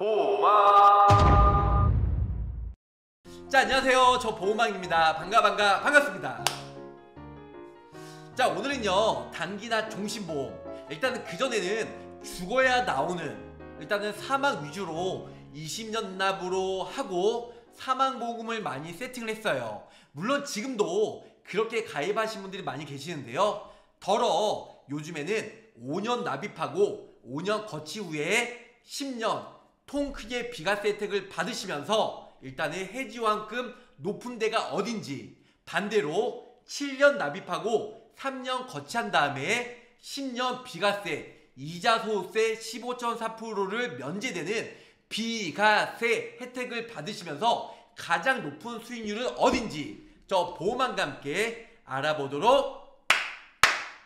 보호막. 자 안녕하세요. 저 보호막입니다. 반가 반가 반갑습니다. 자 오늘은요 단기나 종신보험. 일단은 그전에는 죽어야 나오는 일단은 사망 위주로 20년 납으로 하고 사망보험을 많이 세팅을 했어요. 물론 지금도 그렇게 가입하신 분들이 많이 계시는데요. 덜어 요즘에는 5년 납입하고 5년 거치 후에 10년 통 크게 비과세 혜택을 받으시면서 일단은 해지환금 높은 데가 어딘지 반대로 7년 납입하고 3년 거치한 다음에 10년 비과세 이자 소득세 15.4%를 면제되는 비과세 혜택을 받으시면서 가장 높은 수익률은 어딘지 저 보험왕과 함께 알아보도록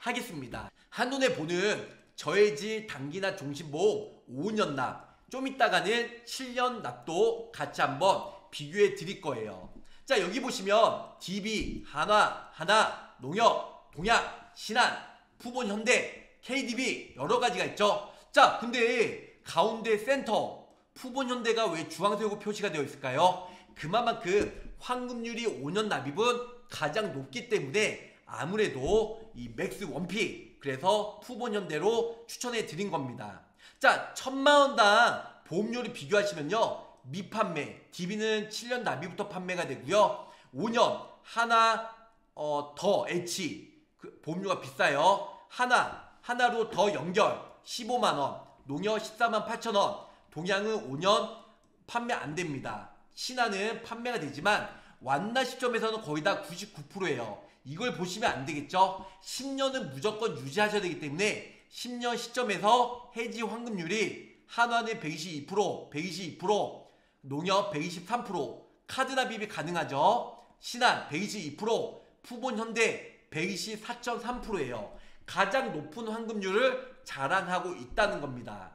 하겠습니다. 한눈에 보는 저해지 단기나 종신보험 5년 납 좀 있다가는 7년 납도 같이 한번 비교해 드릴 거예요. 자 여기 보시면 DB, 한화, 하나, 농협, 동양, 신한, 푸본 현대, KDB 여러 가지가 있죠. 자 근데 가운데 센터 푸본 현대가 왜 주황색으로 표시가 되어 있을까요? 그만큼 환급률이 5년 납입은 가장 높기 때문에 아무래도 이 max one pick 그래서 푸본 현대로 추천해 드린 겁니다. 자, 천만 원당 보험료를 비교하시면요. 미판매, DB는 7년 납입부터 판매가 되고요. 5년 하나 어, 더 H 그 보험료가 비싸요. 하나 하나로 더 연결 15만 원, 농협 14만 8천 원, 동양은 5년 판매 안 됩니다. 신한은 판매가 되지만 완나 시점에서는 거의 다 99%예요. 이걸 보시면 안 되겠죠? 10년은 무조건 유지하셔야 되기 때문에 10년 시점에서 해지 환급률이 한화는 122%, 122%, 농협 123%, 카드 납입이 가능하죠. 신한 122%, 푸본 현대 124.3%예요. 가장 높은 환급률을 자랑하고 있다는 겁니다.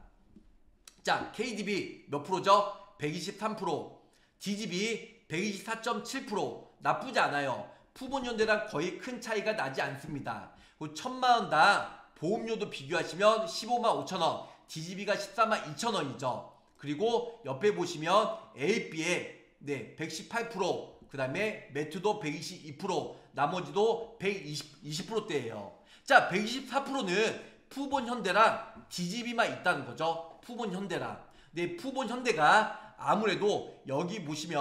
자, KDB 몇 프로죠? 123%, DGB 124.7% 나쁘지 않아요. 푸본 현대랑 거의 큰 차이가 나지 않습니다. 천만 원당 보험료도 비교하시면 15만 5천 원, DGB가 14만 2천 원이죠. 그리고 옆에 보시면 AB에 네, 118%, 그 다음에 매트도 122%, 나머지도 120, 20%대예요. 자, 124%는 푸본 현대랑 DGB만 있다는 거죠. 푸본 현대랑. 네, 푸본 현대가 아무래도 여기 보시면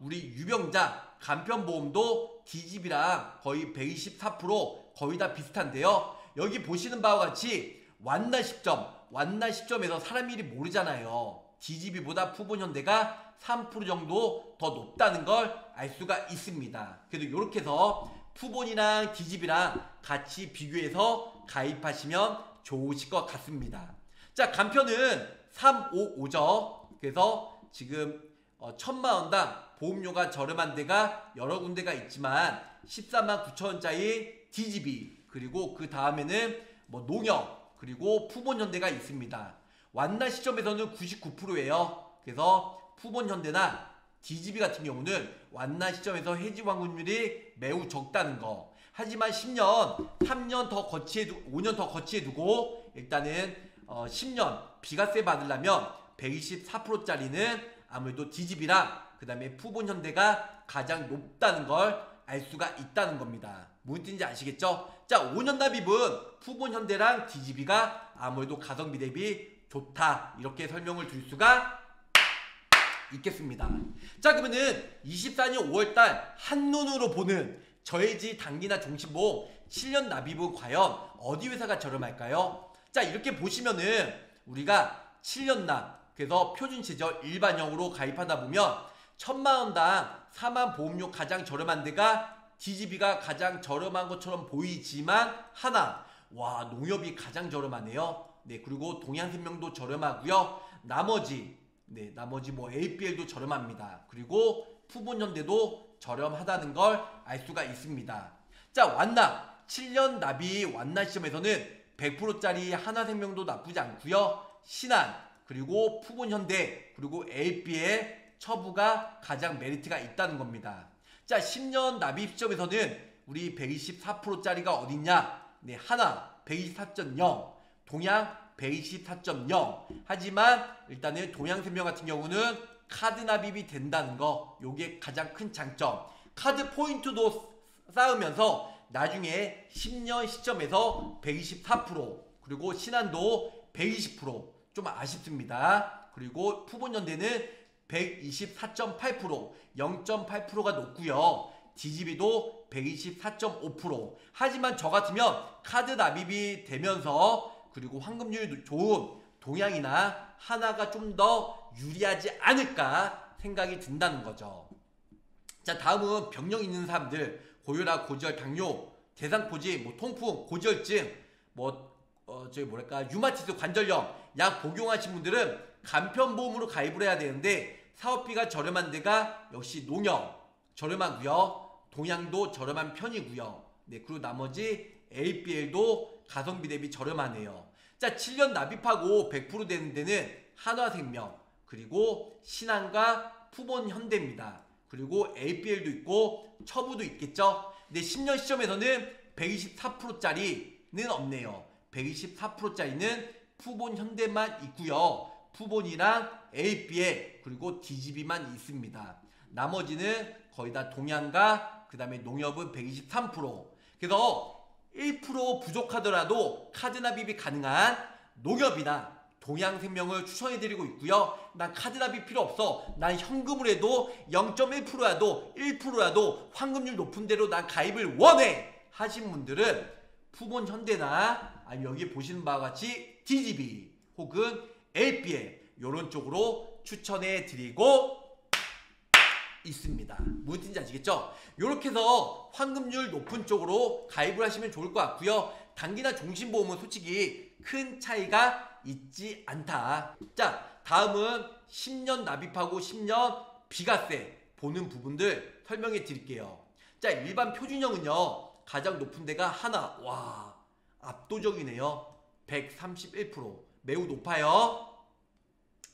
우리 유병자 간편보험도 DGB랑 거의 124% 거의 다 비슷한데요. 여기 보시는 바와 같이 완날 시점, 완날 시점에서 사람 일이 모르잖아요. DGB보다 푸본 현대가 3% 정도 더 높다는 걸 알 수가 있습니다. 그래도 이렇게 해서 푸본이랑 DGB랑 같이 비교해서 가입하시면 좋으실 것 같습니다. 자, 간편은 355죠. 그래서 지금 어, 천만 원당 보험료가 저렴한 데가 여러 군데가 있지만 14만 9천 원짜리 DGB 그리고 그 다음에는 뭐 농협 그리고 푸본현대가 있습니다. 완날 시점에서는 99%예요. 그래서 푸본현대나 DGB 같은 경우는 완날 시점에서 해지 환급률이 매우 적다는 거. 하지만 10년, 3년 더 거치해 두, 5년 더 거치해 두고 일단은 어 10년 비과세 받으려면 124%짜리는 아무래도 DGB랑 그 다음에 푸본현대가 가장 높다는 걸 알 수가 있다는 겁니다. 무슨 뜻인지 아시겠죠? 자, 5년 납입은 푸본 현대랑 DGB가 아무래도 가성비 대비 좋다 이렇게 설명을 드릴 수가 있겠습니다. 자 그러면은 24년 5월달 한눈으로 보는 저해지 단기나 종신보험 7년 납입은 과연 어디 회사가 저렴할까요? 자 이렇게 보시면은 우리가 7년 납 그래서 표준 최저 일반형으로 가입하다 보면 천만 원당 4만 보험료 가장 저렴한 데가 DGB가 가장 저렴한 것처럼 보이지만 하나 와 농협이 가장 저렴하네요. 네 그리고 동양생명도 저렴하고요. 나머지 네 나머지 뭐 APL도 저렴합니다. 그리고 푸본현대도 저렴하다는 걸 알 수가 있습니다. 자 완나 7년 납이 완나 시점에서는 100%짜리 하나생명도 나쁘지 않고요. 신한 그리고 푸본현대 그리고 AP의 처부가 가장 메리트가 있다는 겁니다. 자 10년 납입 시점에서는 우리 124%짜리가 어딨냐? 네 하나 124.0 동양 124.0 하지만 일단은 동양 생명 같은 경우는 카드 납입이 된다는 거 요게 가장 큰 장점. 카드 포인트도 쌓으면서 나중에 10년 시점에서 124% 그리고 신한도 120%좀 아쉽습니다. 그리고 푸본연대는 124.8% 0.8%가 높고요. DGB도 124.5% 하지만 저 같으면 카드 납입이 되면서 그리고 환급률이 좋은 동양이나 하나가 좀 더 유리하지 않을까 생각이 든다는 거죠. 자 다음은 병력 있는 사람들. 고혈압, 고지혈, 당뇨, 대상포지, 뭐 통풍, 고지혈증, 뭐 어, 저기 뭐랄까 유마티스 관절염. 약 복용하신 분들은 간편보험으로 가입을 해야 되는데 사업비가 저렴한 데가 역시 농협 저렴하고요. 동양도 저렴한 편이고요. 네, 그리고 나머지 APL도 가성비 대비 저렴하네요. 자, 7년 납입하고 100% 되는 데는 한화생명, 그리고 신한과 푸본 현대입니다. 그리고 APL도 있고 처부도 있겠죠. 근데 10년 시점에서는 124%짜리는 없네요. 124%짜리는 푸본 현대만 있고요. 푸본이랑 APL 그리고 DGB만 있습니다. 나머지는 거의 다 동양과 그 다음에 농협은 123% 그래서 1% 부족하더라도 카드 납입이 가능한 농협이나 동양생명을 추천해드리고 있고요. 난 카드 납입 필요 없어. 난 현금으로 해도 0.1%라도 1%라도 환급률 높은 대로 난 가입을 원해 하신 분들은 푸본 현대나 아니면 여기 보시는 바와 같이 DGB 혹은 LPL 이런 쪽으로 추천해 드리고 있습니다. 무슨 뜻인지 아시겠죠? 이렇게 해서 환급률 높은 쪽으로 가입을 하시면 좋을 것 같고요. 단기나 종신보험은 솔직히 큰 차이가 있지 않다. 자, 다음은 10년 납입하고 10년 비과세 보는 부분들 설명해 드릴게요. 자, 일반 표준형은요. 가장 높은 데가 하나. 와, 압도적이네요. 131% 매우 높아요.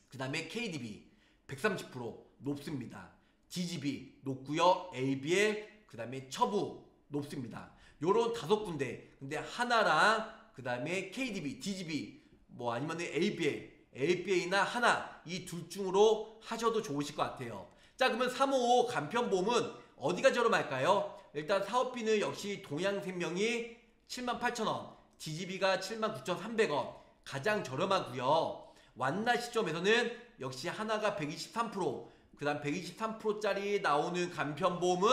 그 다음에 KDB 130% 높습니다. DGB 높고요. ABL 그 다음에 처부 높습니다. 요런 다섯 군데 근데 하나랑 그 다음에 KDB, DGB 뭐 아니면 ABL, ABA나 하나 이 둘 중으로 하셔도 좋으실 것 같아요. 자 그러면 355 간편보험은 어디가 저렴할까요? 일단 사업비는 역시 동양생명이 78,000원, DGB가 79,300원 가장 저렴하고요. 완나 시점에서는 역시 하나가 123%, 그 다음 123%짜리 나오는 간편보험은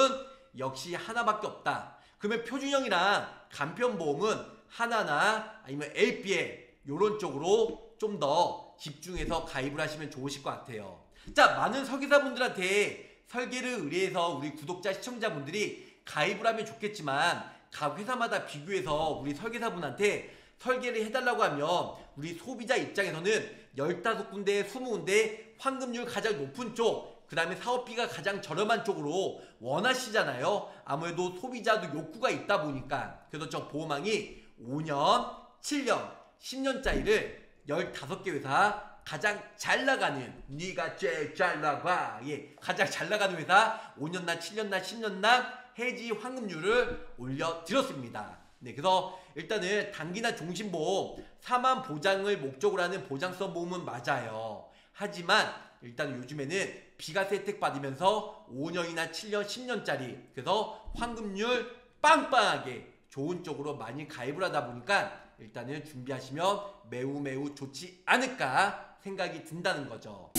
역시 하나밖에 없다. 그러면 표준형이랑 간편보험은 하나나 아니면 LP에 이런 쪽으로 좀 더 집중해서 가입을 하시면 좋으실 것 같아요. 자, 많은 설계사분들한테 설계를 의뢰해서 우리 구독자 시청자분들이 가입을 하면 좋겠지만 각 회사마다 비교해서 우리 설계사분한테 설계를 해달라고 하면 우리 소비자 입장에서는 15군데, 20군데 환급률 가장 높은 쪽, 그 다음에 사업비가 가장 저렴한 쪽으로 원하시잖아요. 아무래도 소비자도 욕구가 있다 보니까. 그래서 저 보험왕이 5년, 7년, 10년짜리를 15개 회사 가장 잘 나가는 네가 제일 잘 나가 예 가장 잘 나가는 회사 5년나 7년나 10년나 해지 환급률을 올려드렸습니다. 네, 그래서 일단은 단기나 종신보험 사만 보장을 목적으로 하는 보장성 보험은 맞아요. 하지만 일단 요즘에는 비과세 혜택 받으면서 5년이나 7년, 10년짜리 그래서 환급률 빵빵하게 좋은 쪽으로 많이 가입을 하다 보니까 일단은 준비하시면 매우 매우 좋지 않을까 생각이 든다는 거죠.